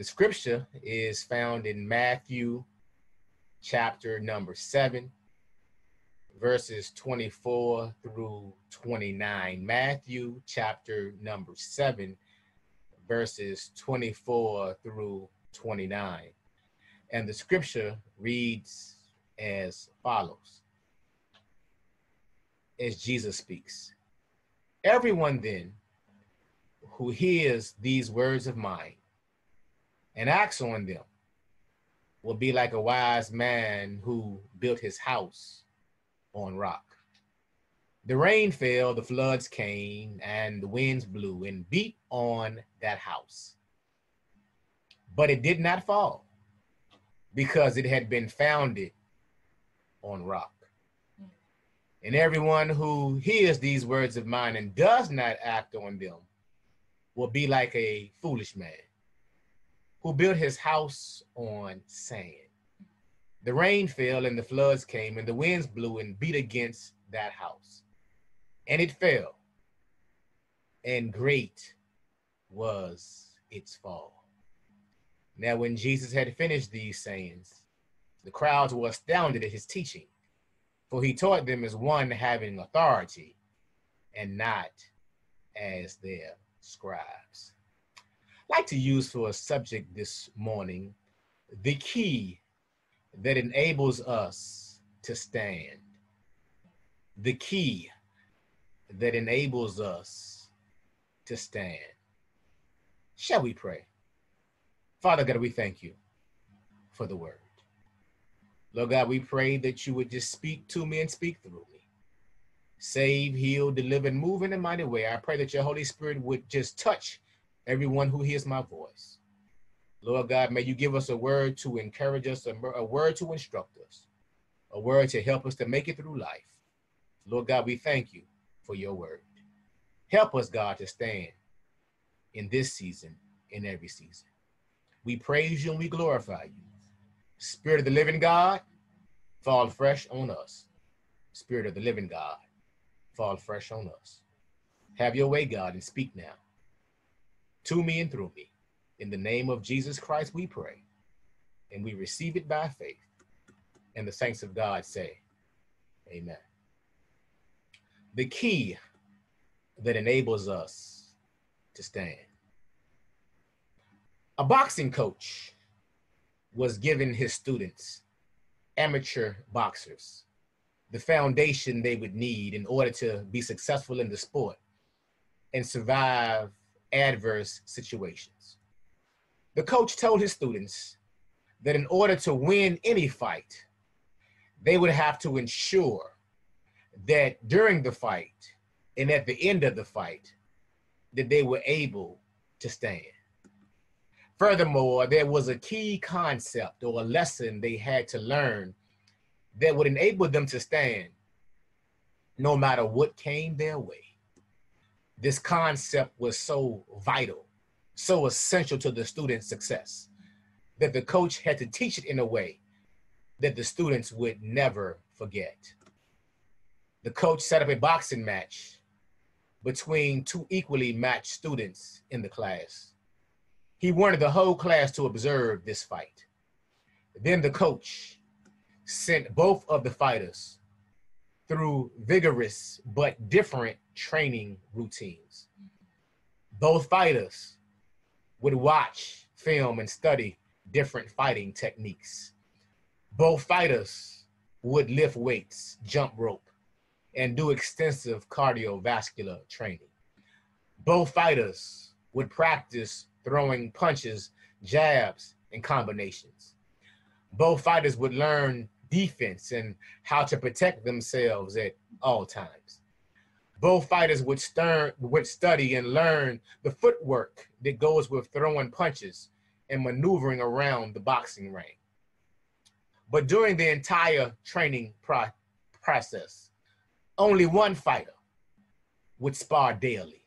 The scripture is found in Matthew chapter number 7, verses 24 through 29. Matthew chapter number 7, verses 24 through 29. And the scripture reads as follows as Jesus speaks. Everyone then who hears these words of mine and acts on them will be like a wise man who built his house on rock. The rain fell, the floods came, and the winds blew and beat on that house. But it did not fall because it had been founded on rock. And everyone who hears these words of mine and does not act on them will be like a foolish man who built his house on sand. The rain fell and the floods came and the winds blew and beat against that house. And it fell. And great was its fall. Now, when Jesus had finished these sayings, the crowds were astounded at his teaching, for he taught them as one having authority and not as their scribes. Like to use for a subject this morning the key that enables us to stand. The key that enables us to stand. Shall we pray? Father God, we thank you for the word. Lord God, we pray that you would just speak to me and speak through me. Save, heal, deliver, and move in a mighty way. I pray that your Holy Spirit would just touch everyone who hears my voice. Lord God, may you give us a word to encourage us, a, word to instruct us, a word to help us to make it through life. Lord God, we thank you for your word. Help us, God, to stand in this season, in every season. We praise you and we glorify you. Spirit of the living God, fall fresh on us. Spirit of the living God, fall fresh on us. Have your way, God, and speak now to me and through me. In the name of Jesus Christ, we pray, and we receive it by faith. And the saints of God say, Amen. The key that enables us to stand. A boxing coach was giving his students, amateur boxers, the foundation they would need in order to be successful in the sport and survive adverse situations. The coach told his students that in order to win any fight, they would have to ensure that during the fight and at the end of the fight, that they were able to stand. Furthermore, there was a key concept or a lesson they had to learn that would enable them to stand no matter what came their way. This concept was so vital, so essential to the student's success that the coach had to teach it in a way that the students would never forget. The coach set up a boxing match between two equally matched students in the class. He wanted the whole class to observe this fight. Then the coach sent both of the fighters through vigorous but different training routines. Both fighters would watch, film, and study different fighting techniques. Both fighters would lift weights, jump rope, and do extensive cardiovascular training. Both fighters would practice throwing punches, jabs, and combinations. Both fighters would learn defense and how to protect themselves at all times. Both fighters would, stern, would study and learn the footwork that goes with throwing punches and maneuvering around the boxing ring. But during the entire training pro process, only one fighter would spar daily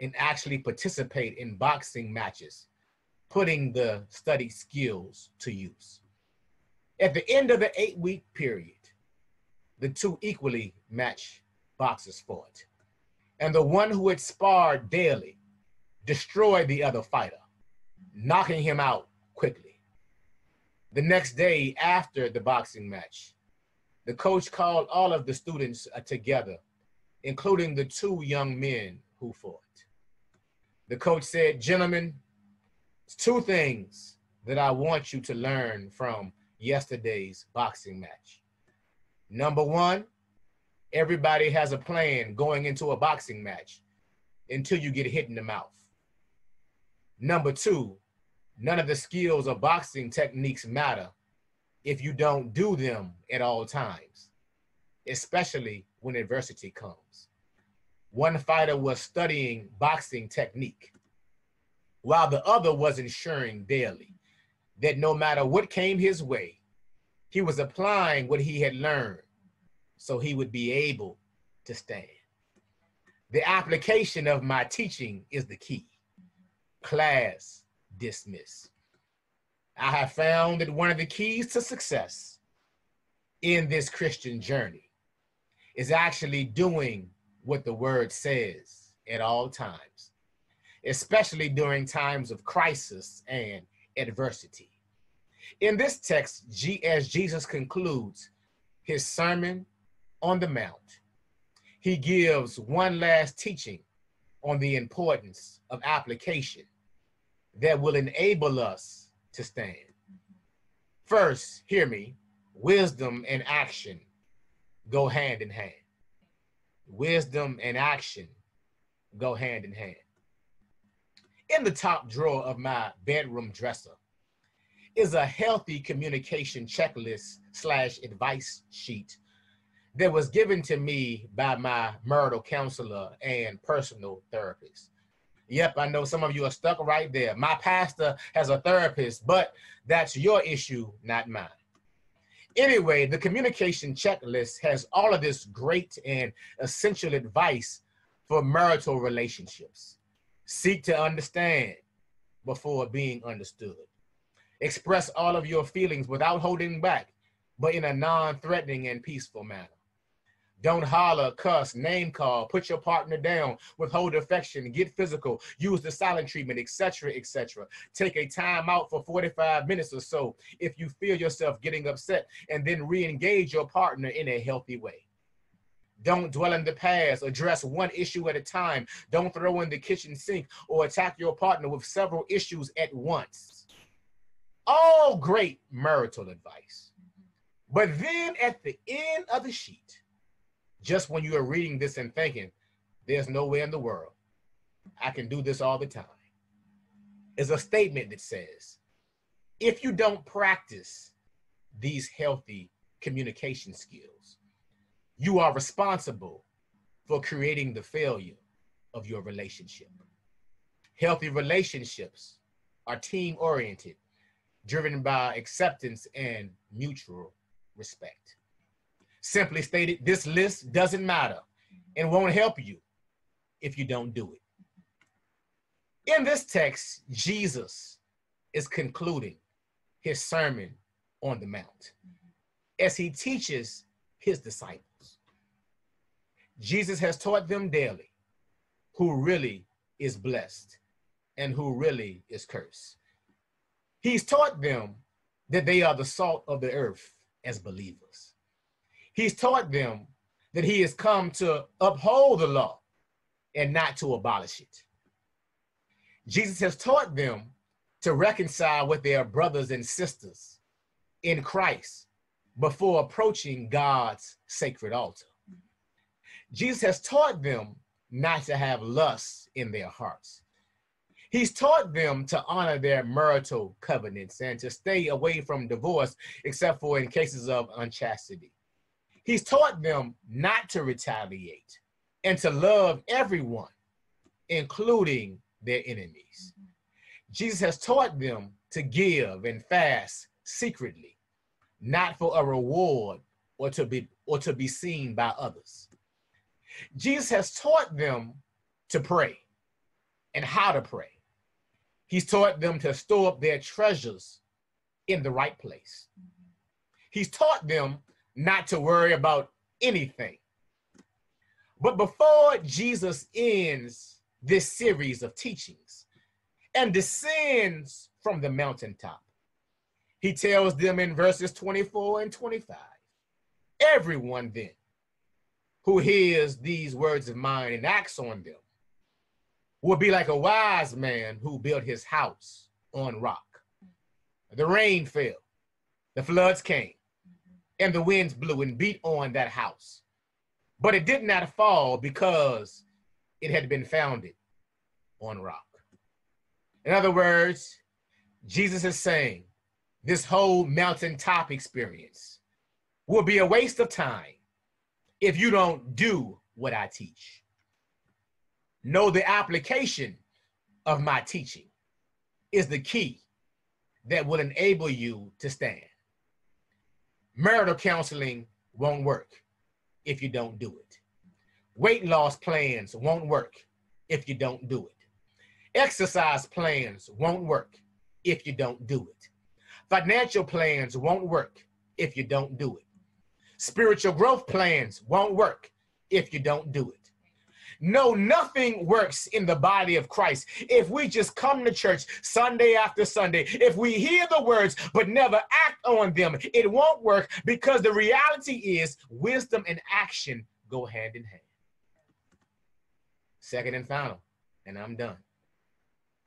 and actually participate in boxing matches, putting the studied skills to use. At the end of the eight week period, the two equally matched boxers fought. And the one who had sparred daily destroyed the other fighter knocking him out quickly. The next day after the boxing match, the coach called all of the students uh, together, including the two young men who fought. The coach said, Gentlemen, two things that I want you to learn from yesterday's boxing match. Number one, everybody has a plan going into a boxing match until you get hit in the mouth. Number two, none of the skills or boxing techniques matter if you don't do them at all times, especially when adversity comes. One fighter was studying boxing technique, while the other was ensuring daily that no matter what came his way, he was applying what he had learned so he would be able to stand. The application of my teaching is the key. Class dismiss. I have found that one of the keys to success in this Christian journey is actually doing what the word says at all times, especially during times of crisis and adversity. In this text, as Jesus concludes his Sermon on the Mount, he gives one last teaching on the importance of application that will enable us to stand. First, hear me, wisdom and action go hand in hand. Wisdom and action go hand in hand. In the top drawer of my bedroom dresser is a healthy communication checklist slash advice sheet that was given to me by my marital counselor and personal therapist. Yep, I know some of you are stuck right there. My pastor has a therapist, but that's your issue, not mine. Anyway, the communication checklist has all of this great and essential advice for marital relationships. Seek to understand before being understood. Express all of your feelings without holding back, but in a non threatening and peaceful manner. Don't holler, cuss, name call, put your partner down, withhold affection, get physical, use the silent treatment, etc., etc. Take a time out for 45 minutes or so if you feel yourself getting upset, and then re-engage your partner in a healthy way. Don't dwell in the past. Address one issue at a time. Don't throw in the kitchen sink or attack your partner with several issues at once. All great marital advice. Mm-hmm. But then at the end of the sheet, just when you are reading this and thinking, there's no way in the world I can do this all the time, is a statement that says, if you don't practice these healthy communication skills, you are responsible for creating the failure of your relationship. Healthy relationships are team oriented, driven by acceptance and mutual respect. Simply stated, this list doesn't matter and won't help you if you don't do it. In this text, Jesus is concluding his sermon on the Mount as he teaches his disciples. Jesus has taught them daily who really is blessed and who really is cursed. He's taught them that they are the salt of the earth as believers. He's taught them that he has come to uphold the law and not to abolish it. Jesus has taught them to reconcile with their brothers and sisters in Christ before approaching God's sacred altar. Jesus has taught them not to have lust in their hearts. He's taught them to honor their marital covenants and to stay away from divorce, except for in cases of unchastity. He's taught them not to retaliate and to love everyone, including their enemies. Mm-hmm. Jesus has taught them to give and fast secretly, not for a reward or to be or to be seen by others. Jesus has taught them to pray and how to pray. He's taught them to store up their treasures in the right place. He's taught them not to worry about anything. But before Jesus ends this series of teachings, and descends from the mountaintop. He tells them in verses 24 and 25 Everyone then who hears these words of mine and acts on them will be like a wise man who built his house on rock. The rain fell, the floods came, and the winds blew and beat on that house. But it did not fall because it had been founded on rock. In other words, Jesus is saying this whole mountaintop experience will be a waste of time if you don't do what I teach. Know the application of my teaching is the key that will enable you to stand. Marital counseling won't work if you don't do it. Weight loss plans won't work if you don't do it. Exercise plans won't work if you don't do it. Financial plans won't work if you don't do it. Spiritual growth plans won't work if you don't do it. No, nothing works in the body of Christ if we just come to church Sunday after Sunday. If we hear the words but never act on them, it won't work because the reality is wisdom and action go hand in hand. Second and final, and I'm done.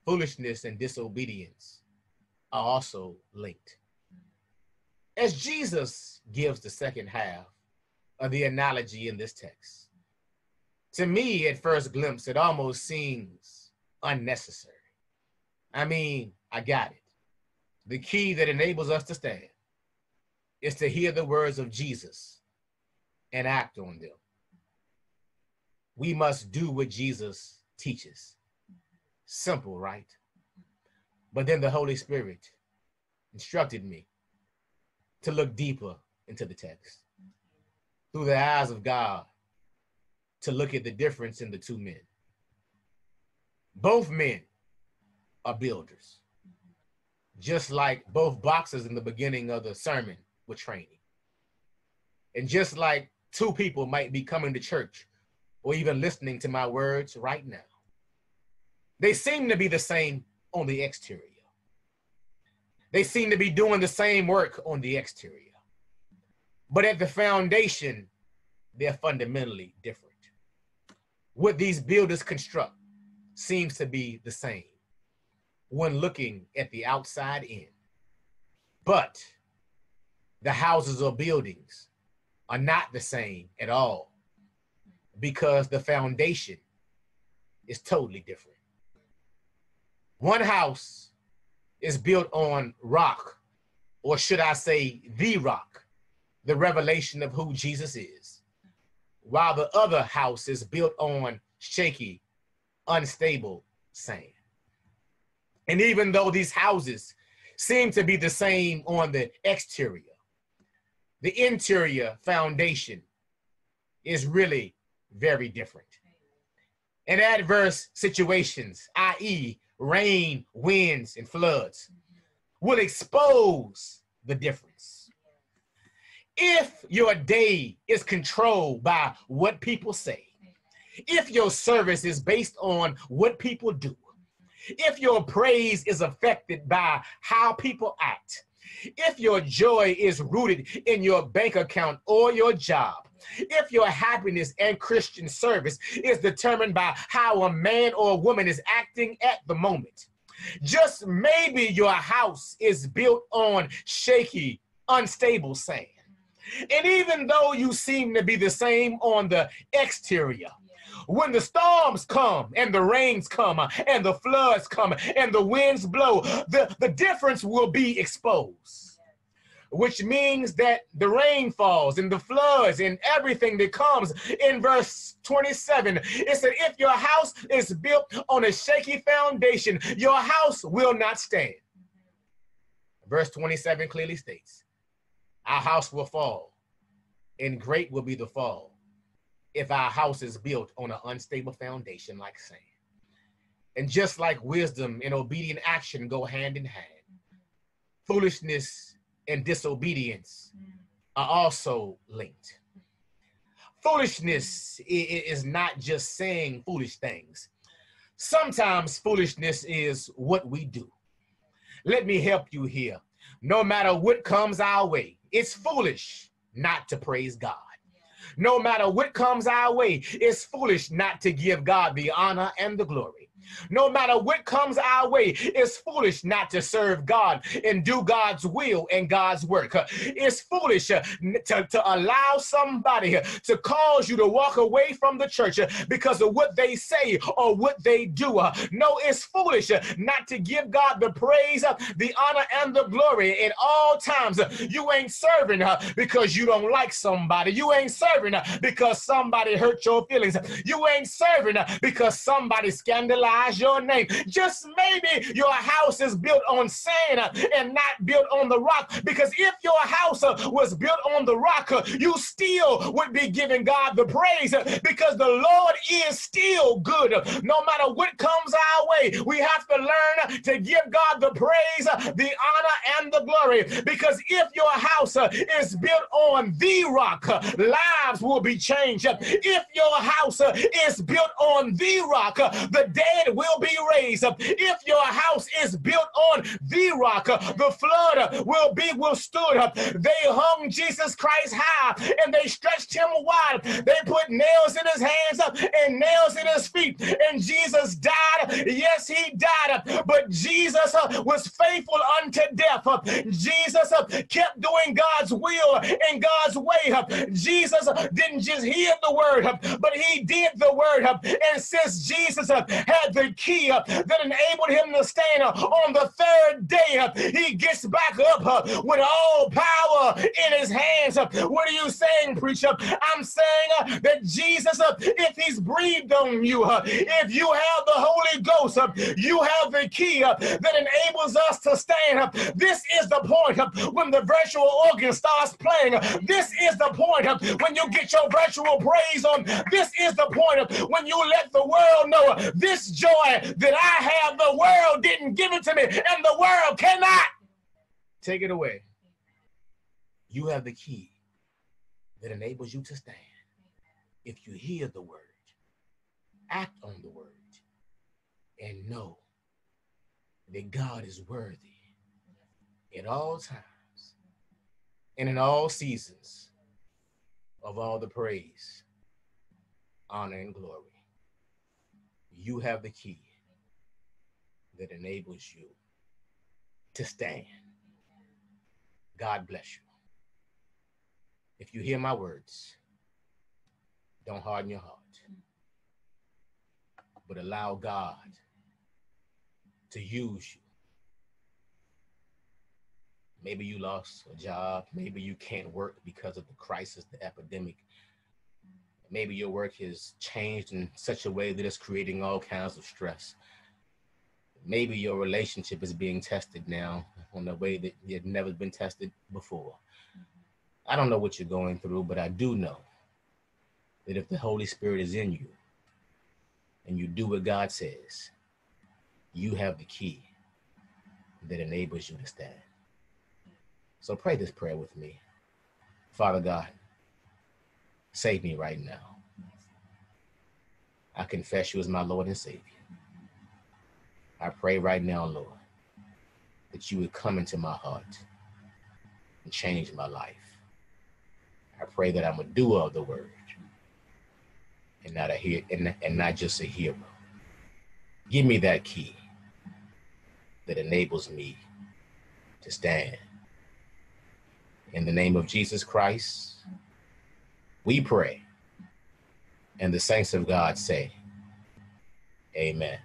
Foolishness and disobedience are also linked. As Jesus gives the second half of the analogy in this text, to me, at first glimpse, it almost seems unnecessary. I mean, I got it. The key that enables us to stand is to hear the words of Jesus and act on them. We must do what Jesus teaches. Simple, right? But then the Holy Spirit instructed me to look deeper into the text through the eyes of God to look at the difference in the two men. Both men are builders, just like both boxers in the beginning of the sermon were training. And just like two people might be coming to church or even listening to my words right now, they seem to be the same on the exterior. They seem to be doing the same work on the exterior. But at the foundation, they're fundamentally different. What these builders construct seems to be the same when looking at the outside in. But the houses or buildings are not the same at all because the foundation is totally different. One house is built on rock, or should I say, the rock, the revelation of who Jesus is, while the other house is built on shaky, unstable sand. And even though these houses seem to be the same on the exterior, the interior foundation is really very different. In adverse situations, i.e., rain, winds, and floods will expose the difference. If your day is controlled by what people say, if your service is based on what people do, if your praise is affected by how people act, if your joy is rooted in your bank account or your job, if your happiness and Christian service is determined by how a man or a woman is acting at the moment, just maybe your house is built on shaky, unstable sand. And even though you seem to be the same on the exterior, when the storms come and the rains come and the floods come and the winds blow, the, the difference will be exposed which means that the rain falls and the floods and everything that comes in verse 27. It said, if your house is built on a shaky foundation, your house will not stand. Verse 27 clearly states, our house will fall and great will be the fall if our house is built on an unstable foundation like sand. And just like wisdom and obedient action go hand in hand, foolishness and disobedience are also linked. Foolishness is not just saying foolish things. Sometimes foolishness is what we do. Let me help you here. No matter what comes our way, it's foolish not to praise God. No matter what comes our way, it's foolish not to give God the honor and the glory. No matter what comes our way, it's foolish not to serve God and do God's will and God's work. It's foolish uh, to, to allow somebody uh, to cause you to walk away from the church uh, because of what they say or what they do. Uh, no, it's foolish uh, not to give God the praise, uh, the honor, and the glory in all times. You ain't serving because you don't like somebody. You ain't serving because somebody hurt your feelings. You ain't serving because somebody scandalized your name. Just maybe your house is built on sand and not built on the rock. Because if your house was built on the rock, you still would be giving God the praise because the Lord is still good. No matter what comes our way, we have to learn to give God the praise, the honor, and the glory. Because if your house is built on the rock, lives will be changed. If your house is built on the rock, the dead dead will be raised. Up if your house is built on the rock, the flood will be withstood. They hung Jesus Christ high and they stretched him wide. They put nails in his hands and nails in his feet. And Jesus died. Yes, he died. But Jesus was faithful unto death. Jesus kept doing God's will and God's way. Jesus didn't just hear the word, but he did the word. And since Jesus had the key uh, that enabled him to stand uh, on the third day. Uh, he gets back up uh, with all power in his hands. Uh, what are you saying, preacher? I'm saying uh, that Jesus, if he's breathed on you, if you have the Holy Ghost, you have the key that enables us to stand. Up. This is the point when the virtual organ starts playing. This is the point when you get your virtual praise on. This is the point when you let the world know this joy that I have, the world didn't give it to me, and the world cannot take it away. You have the key that enables you to stand. If you hear the word, act on the word, and know that God is worthy at all times and in all seasons of all the praise, honor, and glory you have the key that enables you to stand. God bless you. If you hear my words, don't harden your heart, but allow God to use you. Maybe you lost a job. Maybe you can't work because of the crisis, the epidemic maybe your work has changed in such a way that it's creating all kinds of stress. Maybe your relationship is being tested now in a way that it had never been tested before. I don't know what you're going through, but I do know that if the Holy Spirit is in you and you do what God says, you have the key that enables you to stand. So pray this prayer with me. Father God, Save me right now. I confess you as my Lord and Savior. I pray right now, Lord, that you would come into my heart and change my life. I pray that I'm a doer of the word and not a hear and, and not just a hero. Give me that key that enables me to stand. In the name of Jesus Christ, we pray. And the saints of God say, Amen.